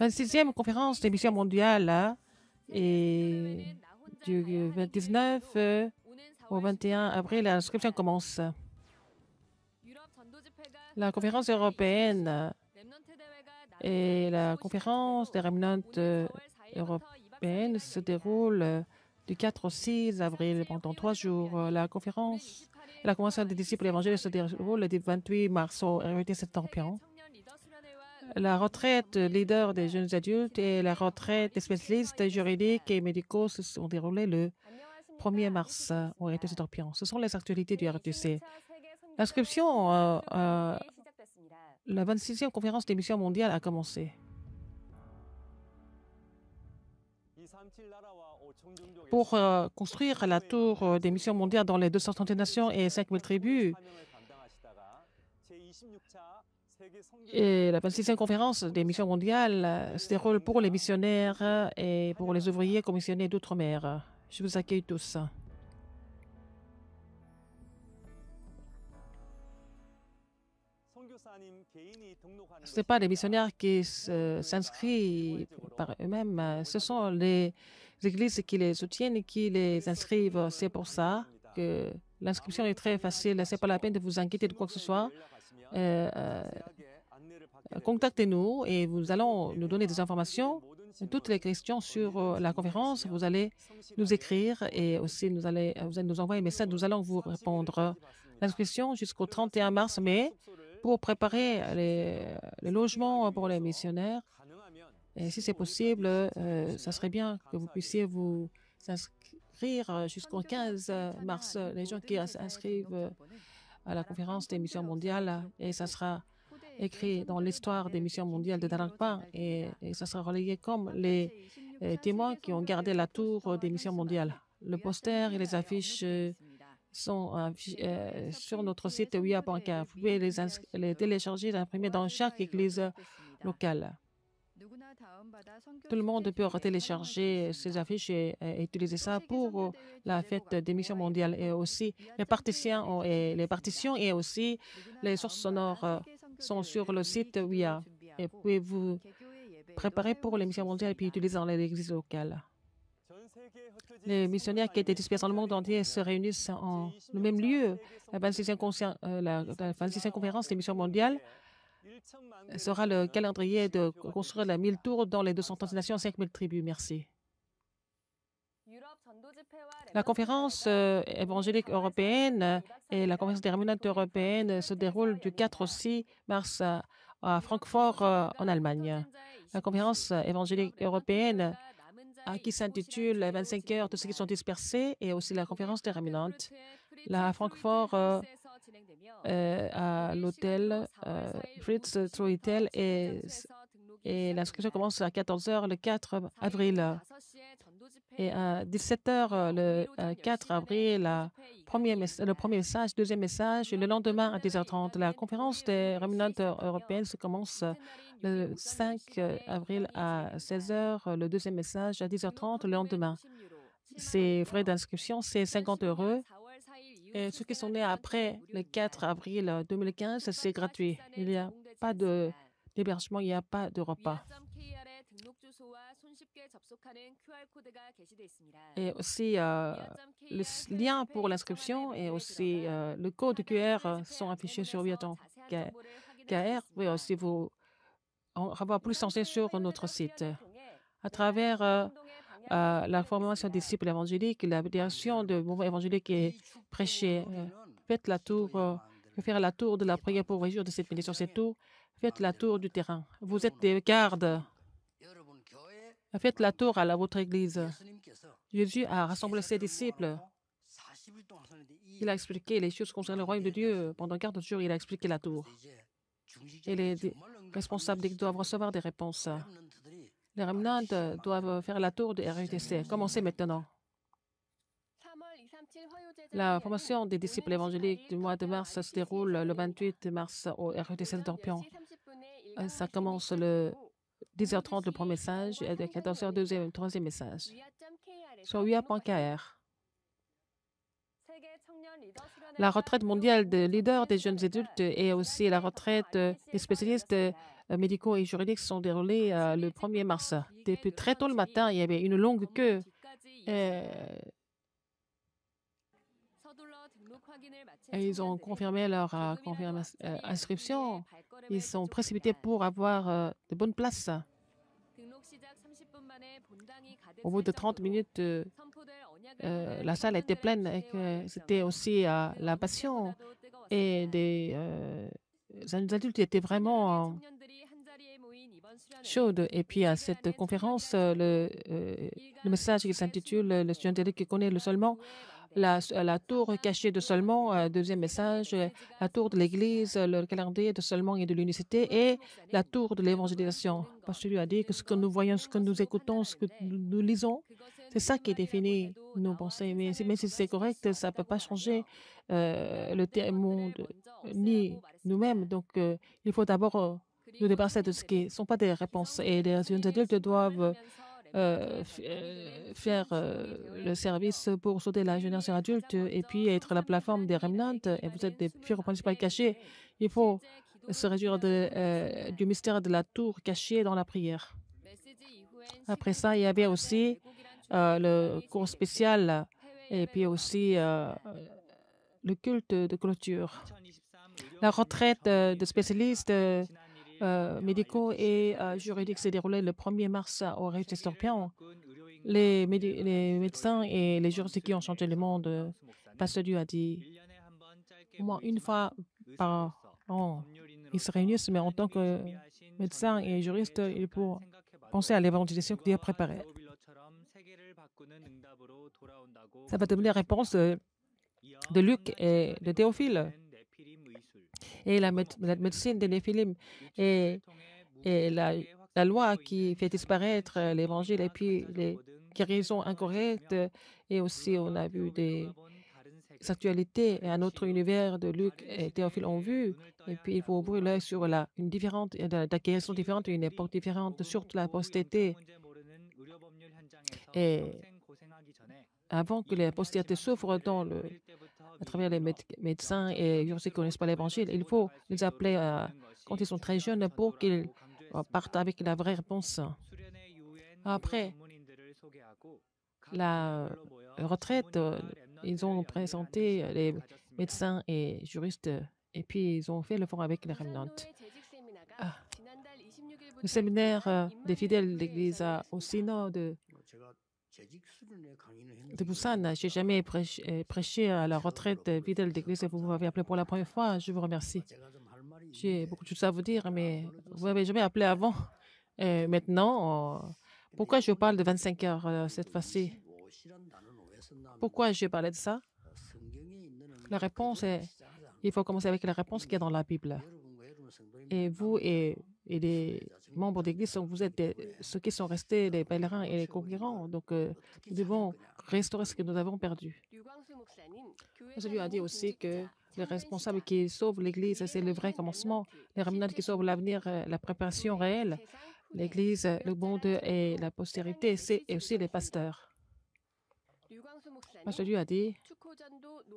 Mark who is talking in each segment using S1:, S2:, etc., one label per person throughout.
S1: 26e conférence des missions mondiales et du 29 au 21 avril, l'inscription commence. La conférence européenne et la conférence des remnantes européennes se déroule du 4 au 6 avril pendant trois jours. La conférence la convention des disciples évangéliques se déroule le 28 mars au RUT Septempion. La retraite leader des jeunes adultes et la retraite des spécialistes juridiques et médicaux se sont déroulées le 1er mars au RUT Septempion. Ce sont les actualités du RUTC. L'inscription à euh, euh, la 26e conférence des missions mondiales a commencé. Pour euh, construire la tour des missions mondiales dans les 230 nations et 5000 tribus, la 26e conférence des missions mondiales euh, se déroule pour les missionnaires et pour les ouvriers commissionnés d'outre-mer. Je vous accueille tous. Ce n'est pas les missionnaires qui s'inscrivent par eux-mêmes, ce sont les églises qui les soutiennent et qui les inscrivent. C'est pour ça que l'inscription est très facile. Ce n'est pas la peine de vous inquiéter de quoi que ce soit. Euh, euh, contactez-nous et nous allons nous donner des informations. Toutes les questions sur euh, la conférence, vous allez nous écrire et aussi nous allez, vous allez nous envoyer un message. Nous allons vous répondre. L'inscription jusqu'au 31 mars, mais pour préparer les, logements pour les missionnaires. Et si c'est possible, ça serait bien que vous puissiez vous inscrire jusqu'au 15 mars, les gens qui s'inscrivent à la conférence des missions mondiales, et ça sera écrit dans l'histoire des missions mondiales de Darakpa, et, et ça sera relayé comme les euh, témoins qui ont gardé la tour des missions mondiales. Le poster et les affiches euh, sont euh, sur notre site WIA.ca. Vous pouvez les, les télécharger et imprimer dans chaque église locale. Tout le monde peut télécharger ces affiches et, utiliser ça pour la fête des missions mondiales et aussi les partitions et les partitions et aussi les sources sonores euh, sont sur le site WIA et pouvez vous préparer pour les missions mondiales et puis utiliser dans les églises locales? Les missionnaires qui étaient dispersés dans le monde entier se réunissent en le même lieu. La 26e, euh, la, conférence des missions mondiales sera le calendrier de construire la 1000 tours dans les 230 nations, 5000 tribus. Merci. La conférence euh, évangélique européenne et la conférence des rémunantes européennes se déroulent du 4 au 6 mars à Francfort, euh, en Allemagne. La conférence évangélique européenne qui s'intitule Les 25 heures de ceux qui sont dispersés et aussi la conférence. Là, à Francfort, euh, euh, à l'hôtel euh, Fritz Troitel et, et l'inscription commence à 14 h le 4 avril. Et à 17 h le 4 avril, la premier le premier message, deuxième message, le lendemain à 10h30. La conférence des rémunantes européennes se commence le 5 avril à 16h, le deuxième message à 10h30 le lendemain. Ces frais d'inscription, c'est 50 euros. Et ceux qui sont nés après le 4 avril 2015, c'est gratuit. Il n'y a pas d'hébergement, il n'y a pas de repas. Et aussi, euh, le lien pour l'inscription et aussi euh, le code QR sont affichés sur Viaton KR. Oui, aussi vous avoir plus sensé sur notre site. À travers euh, la formation des disciples évangéliques, la direction de mouvement évangélique est prêchée. faites la tour, faire la tour de la prière pour réjouir de cette mission. C'est tout. Faites la tour du terrain. Vous êtes des gardes Faites la tour à votre église. Jésus a rassemblé ses disciples. Il a expliqué les choses concernant le royaume de Dieu. Pendant 40 jours, il a expliqué la tour. Et les responsables doivent recevoir des réponses. Les remnants doivent faire la tour de RUTC. Commencez maintenant. La formation des disciples évangéliques du mois de mars se déroule le 28 mars au RUTC d'Orpion. Ça commence le 10h30 le premier message et à 14h deuxième, troisième message. Sur. La retraite mondiale de leaders des jeunes adultes et aussi la retraite des spécialistes médicaux et juridiques se sont déroulés le 1er mars. Depuis très tôt le matin, il y avait une longue queue. Et ils ont confirmé leur inscription. Ils sont précipités pour avoir de bonnes places. Au bout de 30 minutes, euh, euh, la salle était pleine et c'était aussi euh, la passion et des adultes étaient vraiment chaudes. Et puis à cette conférence, le, le message qui s'intitule Le student qui connaît le seulement la, tour cachée de seulement, euh, deuxième message, la tour de l'Église, le calendrier de seulement et de l'unicité et la tour de l'évangélisation. Parce que lui a dit que ce que nous voyons, ce que nous écoutons, ce que nous, lisons, c'est ça qui définit nos pensées. Mais, si c'est correct, ça ne peut pas changer euh, le monde ni nous-mêmes. Donc, euh, il faut d'abord nous débarrasser de ce qui ne sont pas des réponses. Et les jeunes adultes doivent euh, euh, faire euh, le service pour sauter la génération adulte et puis être la plateforme des remnantes et vous êtes des figures principales cachées, il faut se réduire du mystère de la tour cachée dans la prière. Après ça, il y avait aussi le cours spécial et puis aussi le culte de clôture. La retraite de spécialistes euh, médicaux et euh, juridiques s'est déroulé le 1er mars au Scorpion. Les, les, médecins et les juristes qui ont changé le monde, Pasteur Dieu a dit au moins une fois par an, ils se réunissent, mais en tant que médecin et juriste, il faut penser à l'évangélisation que Dieu a préparée. Ça va devenir la réponse de Luc et de Théophile et la, médecine des Néphilim et, la, la, loi qui fait disparaître l'évangile et puis les guérisons incorrectes. Et aussi, on a vu des actualités et un autre univers de Luc et Théophile ont vu. Et puis, il faut ouvrir l'œil sur la, une différente, la guérison différente, une époque différente, surtout la postérité. Et avant que la postérité souffre dans le, à travers les médecins et ceux qui ne connaissent pas l'Évangile. Il faut les appeler euh, quand ils sont très jeunes pour qu'ils euh, partent avec la vraie réponse. Après la retraite, euh, ils ont présenté les médecins et juristes et puis ils ont fait le forum avec les remnantes. Ah. Le séminaire des fidèles de l'Église au synode de Busan. Je n'ai jamais euh, prêché, à la retraite fidèle d'église. Vous m'avez appelé pour la première fois. Je vous remercie. J'ai beaucoup de choses à vous dire, mais vous m'avez jamais appelé avant. Et maintenant, euh, pourquoi je parle de 25 heures euh, cette fois-ci? Pourquoi je parlais de ça? La réponse est, il faut commencer avec la réponse qui est dans la Bible. Et vous et et les membres d'Église, vous êtes ceux qui sont restés les pèlerins et les conquérants. Donc, euh, nous devons restaurer ce que nous avons perdu. Lui ai dit aussi que les responsables qui sauvent l'Église, c'est le vrai commencement. Les remnants qui sauvent l'avenir, euh, la préparation réelle. L'Église, le monde et la postérité, c'est aussi les pasteurs. Pasteur lui a dit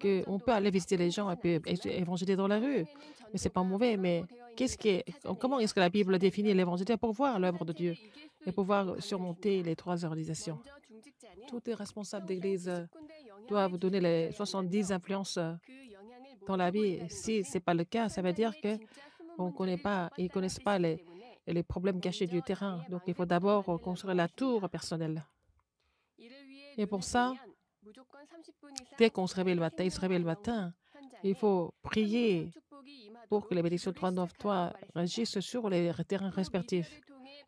S1: qu'on peut aller visiter les gens et puis évangéliser dans la rue. Mais ce n'est pas mauvais, mais qu'est-ce qui comment est-ce que la Bible définit l'évangile pour voir l'œuvre de Dieu et pouvoir surmonter les trois organisations? Tous les responsables d'Église doivent donner les 70 influences dans la vie. Si ce n'est pas le cas, ça veut dire qu'ils ne connaît pas, ils connaissent pas les, les problèmes cachés du terrain. Donc, il faut d'abord construire la tour personnelle. Et pour ça, dès qu'on se réveille le matin, il se réveille le matin, il faut prier pour que les bénédictions 393 réagissent sur les terrains respectifs.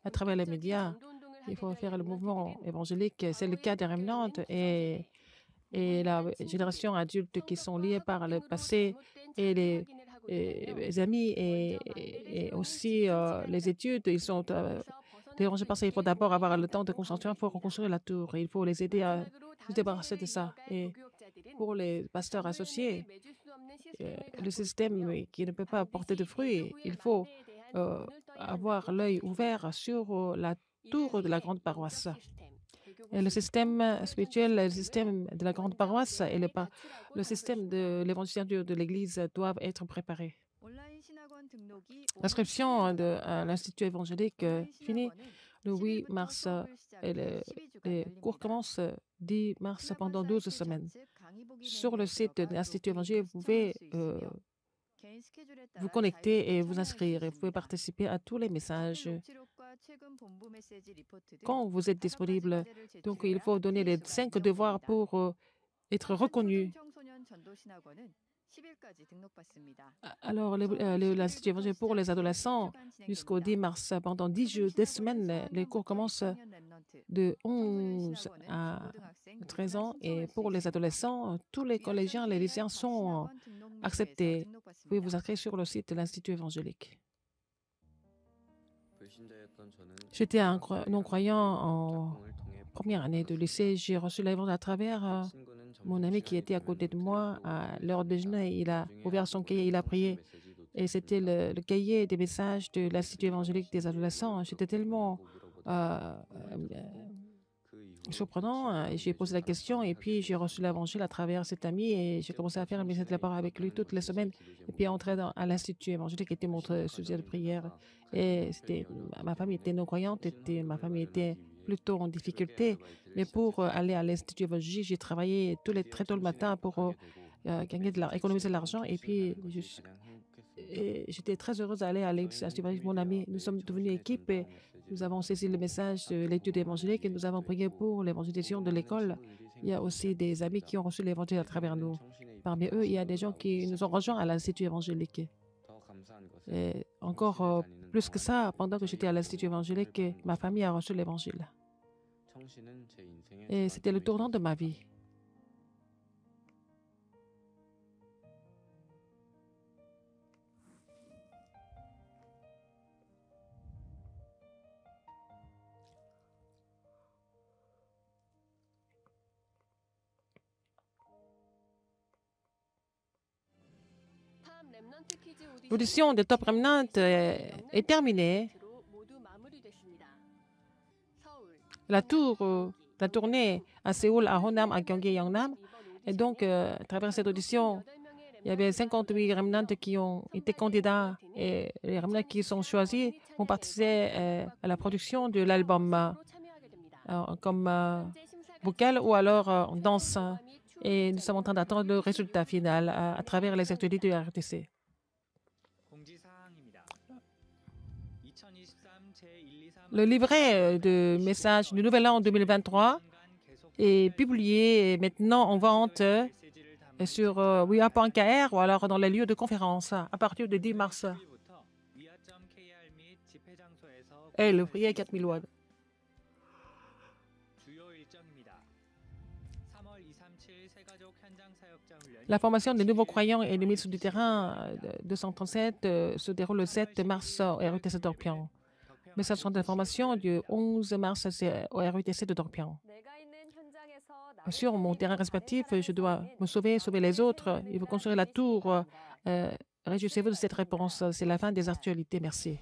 S1: À travers les médias, il faut faire le mouvement évangélique. C'est le cas des remnantes et, et la génération adulte qui sont liées par le passé et les, amis et, aussi euh, les études. Ils sont euh, Il faut d'abord avoir le temps de concentration pour reconstruire la tour. Il faut les aider à se débarrasser de ça. Et pour les pasteurs associés, euh, le système qui ne peut pas porter de fruits, il faut euh, avoir l'œil ouvert sur euh, la tour de la grande paroisse. Et le système spirituel, le système de la grande paroisse et le, le système de l'évangile de l'Église doivent être préparés. L'inscription de l'Institut évangélique finit le 8 mars et les, cours commencent 10 mars pendant 12 semaines. Sur le site de l'Institut évangélique, vous pouvez vous connecter et vous inscrire et vous pouvez participer à tous les messages quand vous êtes disponible. Donc, il faut donner les cinq devoirs pour être reconnu. Alors, l'Institut évangélique pour les adolescents, jusqu'au 10 mars, pendant 10 jours, des semaines, les cours commencent de 11 à 13 ans. Et pour les adolescents, tous les collégiens, les lycéens sont acceptés. Vous pouvez vous inscrire sur le site de l'Institut évangélique? J'étais un non-croyant en première année de lycée. J'ai reçu l'évangile à travers euh, mon ami qui était à côté de moi à l'heure de déjeuner. Il a ouvert son cahier, il a prié. Et c'était le, cahier des messages de l'Institut évangélique des adolescents. J'étais tellement euh, euh, surprenant. Et j'ai posé la question et puis j'ai reçu l'évangile à travers cet ami et j'ai commencé à faire un message de la parole avec lui toutes les semaines. Et puis entrer dans, à l'Institut évangélique qui était mon sujet de prière. Et c'était, ma famille était non-croyante, ma famille était plutôt en difficulté. Mais pour euh, aller à l'Institut évangélique, j'ai travaillé tous les, très tôt le matin pour euh, euh, gagner de économiser de l'argent. Et puis, j'étais très heureuse d'aller à l'Institut avec mon ami. Nous sommes devenus équipe et nous avons saisi le message de l'étude évangélique et nous avons prié pour l'évangélisation de l'école. Il y a aussi des amis qui ont reçu l'évangile à travers nous. Parmi eux, il y a des gens qui nous ont rejoints à l'Institut évangélique. Et encore euh, plus que ça, pendant que j'étais à l'Institut évangélique, ma famille a reçu l'évangile. Et c'était le tournant de ma vie. L'audition de Top Remnant est terminée. La tour, euh, la tournée à Séoul, à Honam, à Gyeonggi et Yangnam. Et donc, euh, à travers cette audition, il y avait 58 remnants qui ont été candidats et les remnants qui sont choisis vont participer euh, à la production de l'album comme vocal ou alors en danse. Et nous sommes en train d'attendre le résultat final à, travers les activités de RTC. Le livret euh, de messages du Nouvel An 2023 est publié maintenant en vente euh, sur WIA.kr ou alors dans les lieux de conférence à partir du 10 mars. Et le prix est 4 000 watts. La formation des nouveaux croyants et des mises du terrain 237 se déroule le 7 mars au RUTC d'Orpion message d'information du 11 mars au RUTC de Dorpian. Sur mon terrain respectif, je dois me sauver, sauver les autres. Il faut construire la tour. Euh, réjouissez-vous de cette réponse. C'est la fin des actualités. Merci.